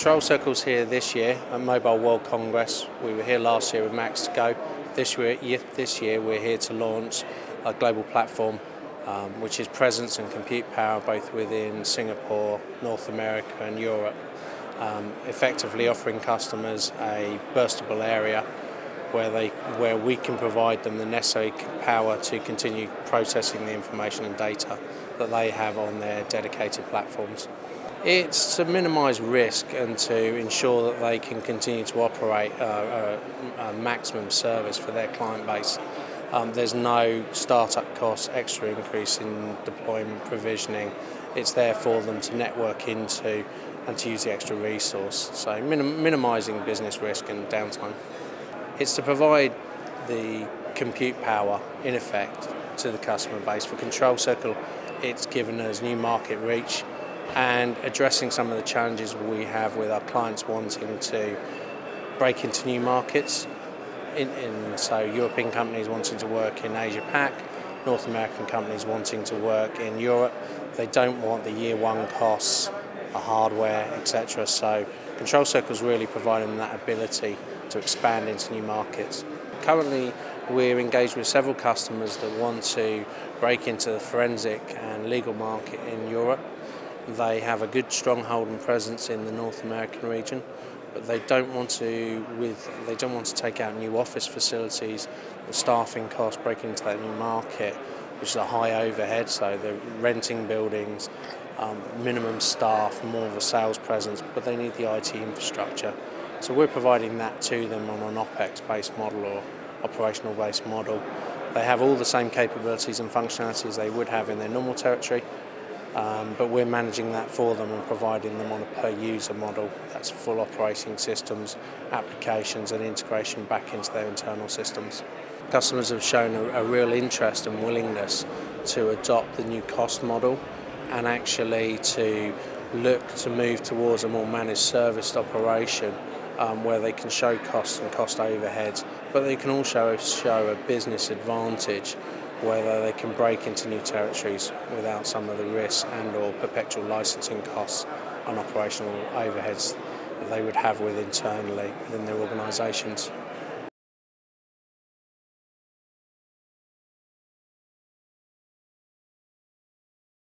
Control Circle's here this year at Mobile World Congress. We were here last year with Max to Go. This year, this year we're here to launch a global platform um, which is presence and compute power both within Singapore, North America and Europe. Um, effectively offering customers a burstable area where they where we can provide them the necessary power to continue processing the information and data that they have on their dedicated platforms. It's to minimise risk and to ensure that they can continue to operate a, a, a maximum service for their client base. Um, there's no startup costs, extra increase in deployment provisioning. It's there for them to network into and to use the extra resource. So minim minimising business risk and downtime. It's to provide the compute power, in effect, to the customer base. For Control Circle, it's given us new market reach and addressing some of the challenges we have with our clients wanting to break into new markets. In, in, so European companies wanting to work in Asia Pac, North American companies wanting to work in Europe. They don't want the year one costs, the hardware, etc. So Control Circle is really providing that ability to expand into new markets. Currently, we're engaged with several customers that want to break into the forensic and legal market in Europe. They have a good stronghold and presence in the North American region, but they don't want to with they don't want to take out new office facilities, the staffing costs breaking into that new market, which is a high overhead, so they're renting buildings, um, minimum staff, more of a sales presence, but they need the IT infrastructure. So we're providing that to them on an OPEX-based model or operational-based model. They have all the same capabilities and functionalities they would have in their normal territory, um, but we're managing that for them and providing them on a per-user model. That's full operating systems, applications and integration back into their internal systems. Customers have shown a, a real interest and willingness to adopt the new cost model and actually to look to move towards a more managed serviced operation um, where they can show costs and cost overheads, but they can also show a business advantage whether they can break into new territories without some of the risks and or perpetual licensing costs and operational overheads that they would have with internally within their organisations.